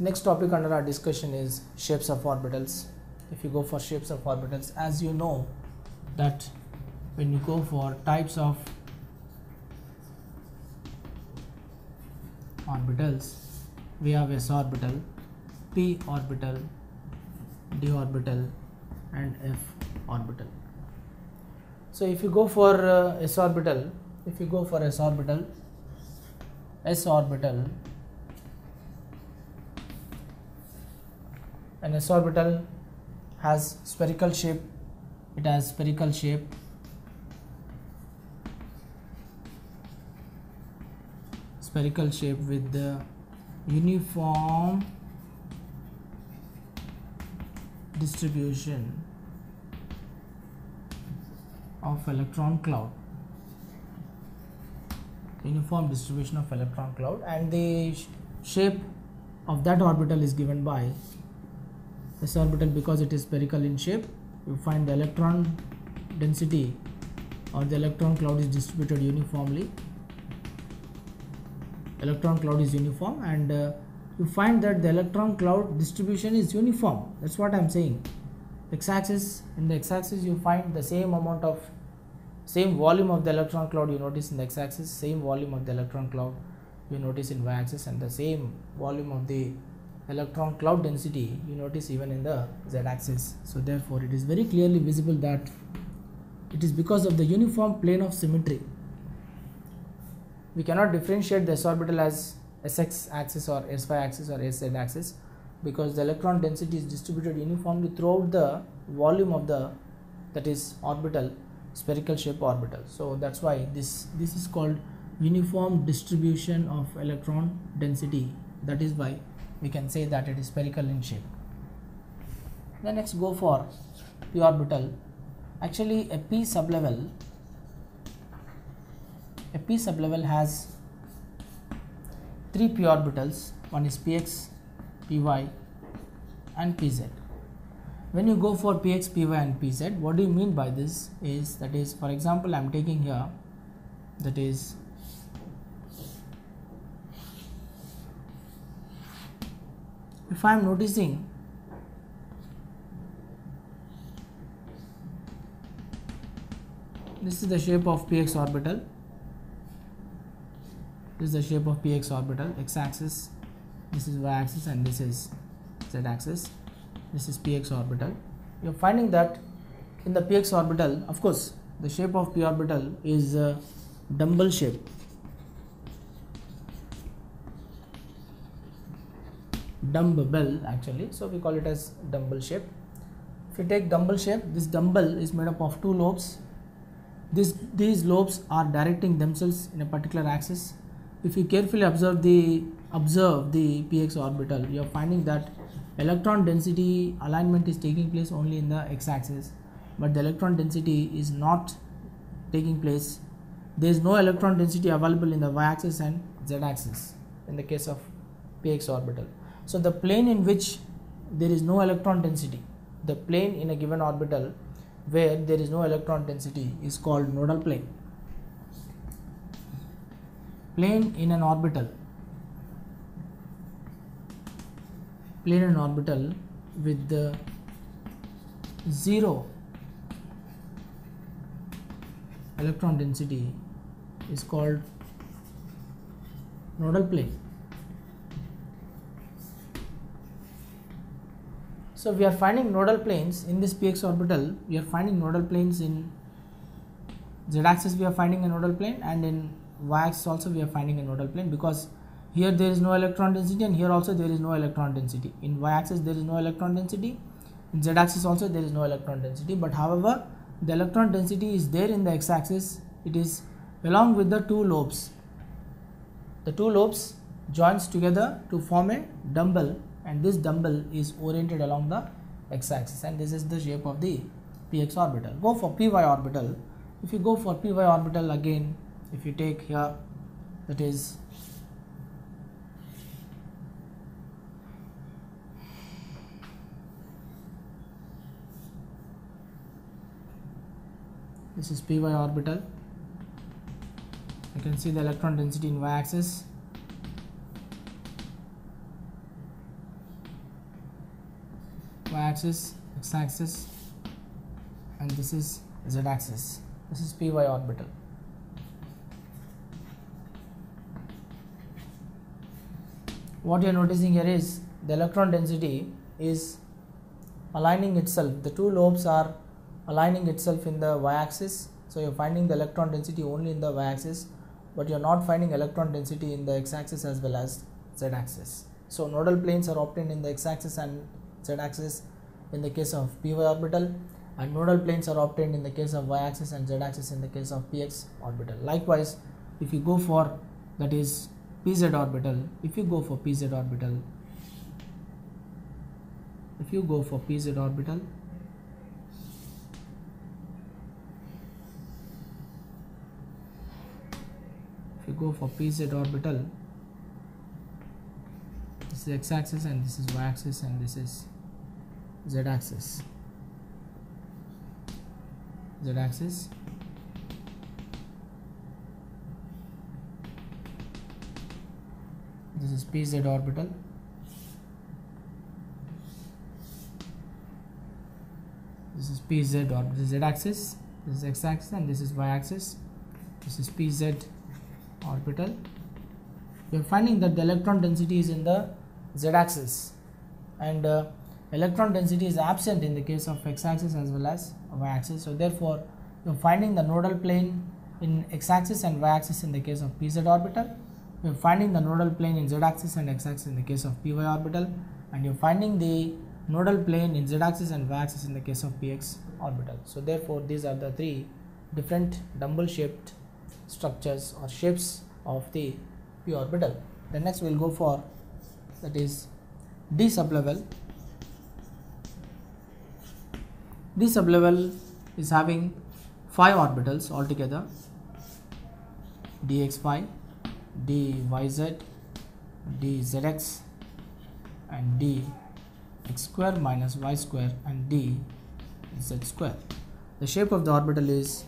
next topic under our discussion is shapes of orbitals. If you go for shapes of orbitals as you know that when you go for types of orbitals we have s orbital p orbital d orbital and f orbital. So if you go for uh, s orbital if you go for s orbital s orbital an s orbital has spherical shape. It has spherical shape. Spherical shape with the uniform distribution of electron cloud. Uniform distribution of electron cloud. And the sh shape of that orbital is given by this orbital because it is spherical in shape you find the electron density or the electron cloud is distributed uniformly. Electron cloud is uniform and uh, you find that the electron cloud distribution is uniform. That's what i'm saying. X-axis in the x-axis you find the same amount of same volume of the electron cloud you notice in the x-axis same volume of the electron cloud you notice in y-axis and the same volume of the electron cloud density you notice even in the z-axis so therefore it is very clearly visible that it is because of the uniform plane of symmetry. We cannot differentiate the s orbital as sx axis or sy axis or sz axis because the electron density is distributed uniformly throughout the volume of the that is orbital spherical shape orbital. So that's why this this is called uniform distribution of electron density. That is why we can say that it is spherical in shape. Then next go for p orbital. Actually a p sublevel a p sublevel has three p orbitals. One is px py and pz when you go for px py and pz what do you mean by this is that is for example i'm taking here that is if i am noticing. This is the shape of px orbital. This is the shape of px orbital. X-axis this is y-axis and this is z-axis this is px orbital. You're finding that in the px orbital of course the shape of p orbital is uh, dumbbell shape dumbbell actually. So we call it as dumbbell shape. If you take dumbbell shape this dumbbell is made up of two lobes. This these lobes are directing themselves in a particular axis. If you carefully observe the observe the px orbital you are finding that electron density alignment is taking place only in the x-axis but the electron density is not taking place. There is no electron density available in the y-axis and z-axis in the case of px orbital so the plane in which there is no electron density the plane in a given orbital where there is no electron density is called nodal plane. Plane in an orbital plane in an orbital with the zero electron density is called nodal plane so we are finding nodal planes in this px orbital. We are finding nodal planes in z axis we are finding a nodal plane and in y-axis also we are finding a nodal plane because here there is no electron density and here also there is no electron density. In y-axis there is no electron density in z-axis also there is no electron density. But however the electron density is there in the x-axis it is along with the two lobes. The two lobes joins together to form a dumbbell and this dumbbell is oriented along the x-axis. And this is the shape of the px orbital. Go for py orbital. If you go for py orbital again if you take here that is this is py orbital. You can see the electron density in y axis y-axis x-axis and this is z-axis. This is py orbital. What you are noticing here is the electron density is aligning itself. The two lobes are aligning itself in the y-axis so you're finding the electron density only in the y-axis but you're not finding electron density in the x-axis as well as z-axis. So nodal planes are obtained in the x-axis and z-axis in the case of py orbital and nodal planes are obtained in the case of y-axis and z-axis in the case of px orbital. Likewise if you go for that is pz orbital if you go for pz orbital if you go for pz orbital if you go for pz orbital this is x-axis and this is y-axis and this is z-axis. z-axis. This is pz orbital. This is pz orbital this is z-axis this is x-axis and this is y-axis. This is pz orbital. We are finding that the electron density is in the z-axis. And uh, electron density is absent in the case of x-axis as well as y-axis so therefore you are finding the nodal plane in x-axis and y-axis in the case of pz orbital you are finding the nodal plane in z-axis and x-axis in the case of py orbital and you are finding the nodal plane in z-axis and y-axis in the case of px orbital. So therefore these are the three different dumbbell shaped structures or shapes of the p orbital. Then next we will go for that is d sublevel d sublevel is having five orbitals altogether. Dxy dyz dzx and d x square minus y square and d z square. The shape of the orbital is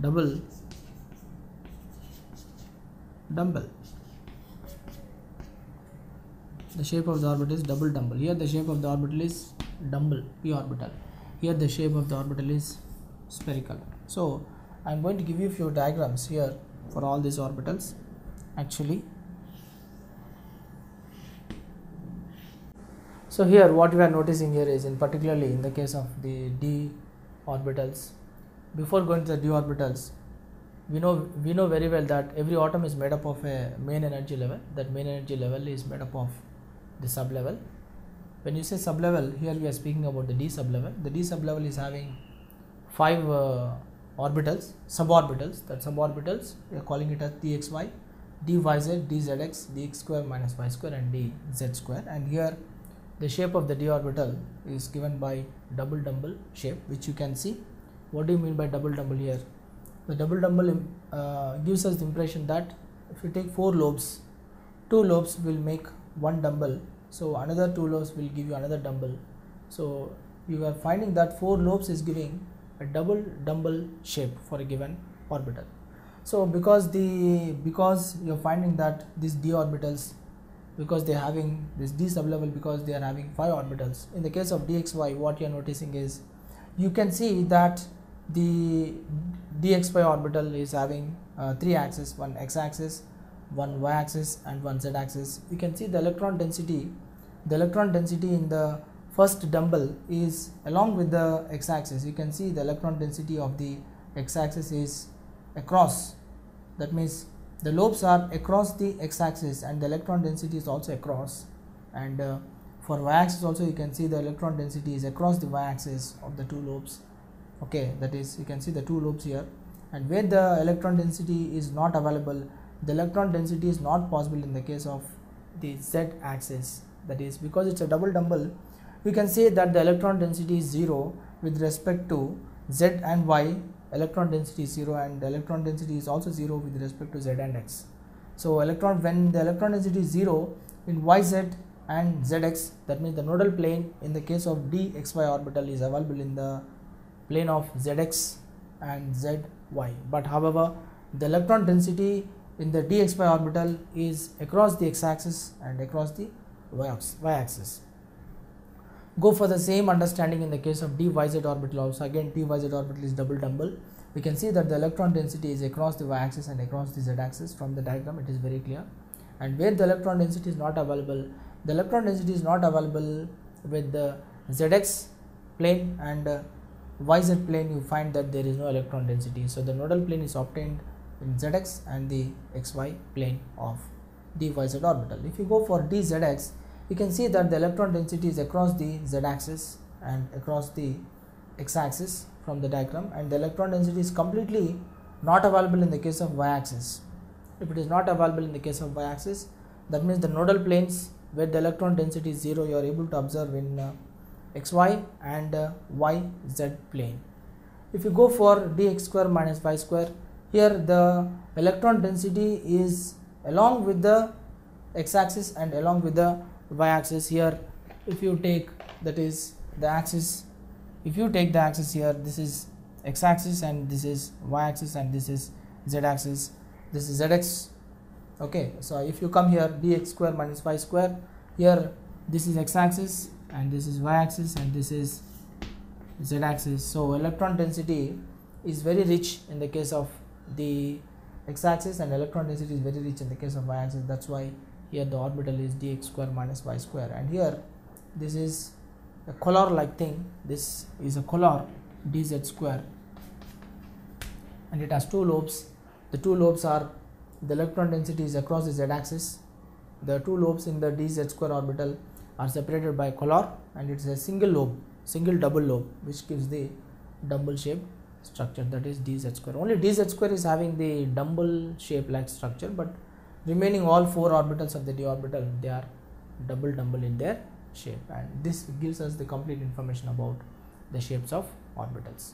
double dumbbell the shape of the orbital is double dumbbell here the shape of the orbital is dumbbell p orbital. Here the shape of the orbital is spherical. So i'm going to give you a few diagrams here for all these orbitals actually. So here what we are noticing here is in particularly in the case of the d orbitals before going to the d orbitals we know we know very well that every atom is made up of a main energy level that main energy level is made up of the sublevel when you say sublevel here we are speaking about the d sublevel. The d sublevel is having five uh, orbitals suborbitals. That suborbitals we are calling it as dxy dyz dzx dx square minus y square and dz square. And here the shape of the d orbital is given by double dumbbell shape which you can see. What do you mean by double dumbbell here? The double dumbbell uh, gives us the impression that if you take four lobes two lobes will make one dumbbell so another two lobes will give you another dumbbell. So you are finding that four lobes is giving a double dumbbell shape for a given orbital. So because the because you're finding that these d orbitals because they're having this d sublevel because they are having five orbitals. In the case of dxy what you're noticing is you can see that the dxy orbital is having uh, three axes one x axis one y axis and one z axis. You can see the electron density the electron density in the first dumbbell is along with the x axis you can see the electron density of the x axis is across. That means the lobes are across the x axis and the electron density is also across. And uh, for y axis also you can see the electron density is across the y axis of the two lobes. Okay that is you can see the two lobes here. And where the electron density is not available the electron density is not possible in the case of the z axis that is because it's a double dumbbell we can say that the electron density is 0 with respect to z and y. Electron density is 0 and electron density is also 0 with respect to z and x. So electron when the electron density is 0 in yz and zx that means the nodal plane in the case of dxy orbital is available in the plane of zx and zy. But however the electron density in the dxy orbital is across the x axis and across the y axis go for the same understanding in the case of dyz orbital also. Again dyz orbital is double dumbbell we can see that the electron density is across the y-axis and across the z-axis. From the diagram it is very clear. And where the electron density is not available the electron density is not available with the zx plane and uh, yz plane you find that there is no electron density. So the nodal plane is obtained in zx and the xy plane of dyz orbital. If you go for dzx you can see that the electron density is across the z-axis and across the x-axis from the diagram and the electron density is completely not available in the case of y-axis. If it is not available in the case of y-axis that means the nodal planes where the electron density is 0 you are able to observe in uh, xy and uh, yz plane. If you go for dx square minus y square here the electron density is along with the x-axis and along with the y-axis here. If you take that is the axis if you take the axis here this is x-axis and this is y-axis and this is z-axis this is zx. Okay so if you come here dx square minus y square here this is x-axis and this is y-axis and this is z-axis so electron density is very rich in the case of the x-axis and electron density is very rich in the case of y-axis that's why here the orbital is dx square minus y square. And here this is a collar like thing. This is a collar dz square. And it has two lobes. The two lobes are the electron density is across the z axis the two lobes in the dz square orbital are separated by collar and it's a single lobe single double lobe which gives the dumbbell shape structure that is dz square. Only dz square is having the dumbbell shape like structure but remaining all four orbitals of the d orbital they are double double in their shape. And this gives us the complete information about the shapes of orbitals